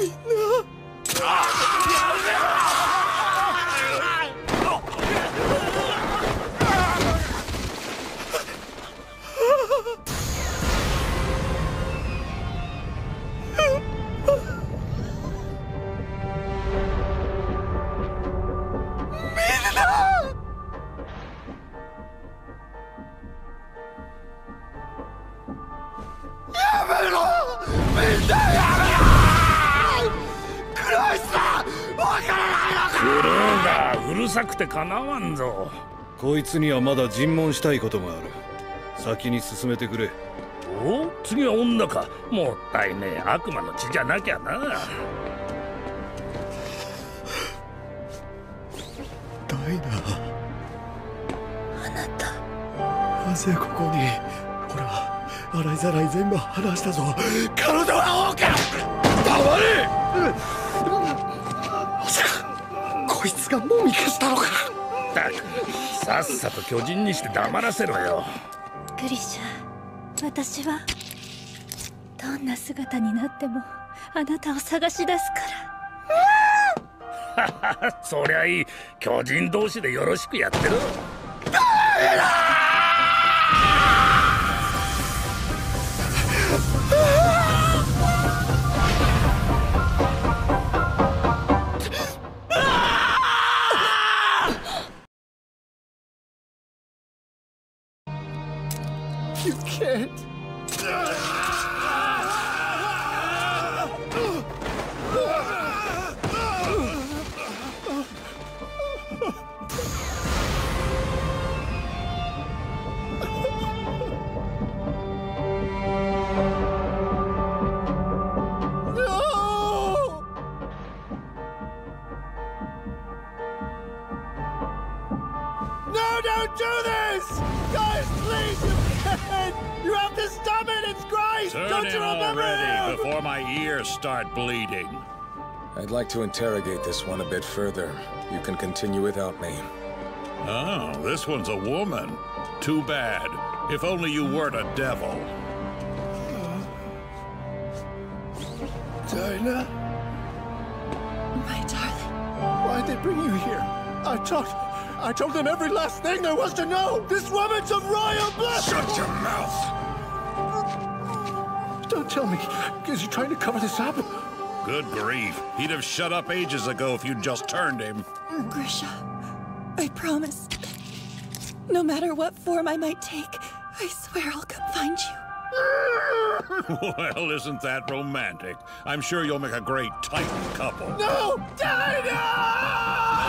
クるさくてかなわんぞ。こいつにはまだ尋問したいことがある。先に進めてくれ。お？次は女か。もったいねえ悪魔の血じゃなきゃな。ダイナ。あなた。なぜここに？ほら洗いざらい全部話したぞ。彼女は王か黙れ！まさかこいつがもみ消したのか。ったくさっさと巨人にして黙らせろよ。グリシャ私はどんな姿になってもあなたを探し出すから。そりゃいい。巨人同士でよろしくやってろ You can't No! Don't do this! Guys, please, you have to stop it! It's Christ! Turn don't you remember already him? before my ears start bleeding. I'd like to interrogate this one a bit further. You can continue without me. Oh, this one's a woman. Too bad. If only you weren't a devil. Dina, My darling why'd they bring you here? I talked. I told them every last thing there was to know! This woman's of royal blood! Shut your mouth! Don't tell me. Is he trying to cover this up? Good grief. He'd have shut up ages ago if you'd just turned him. Grisha, I promise. No matter what form I might take, I swear I'll come find you. well, isn't that romantic? I'm sure you'll make a great Titan couple. No! Dina!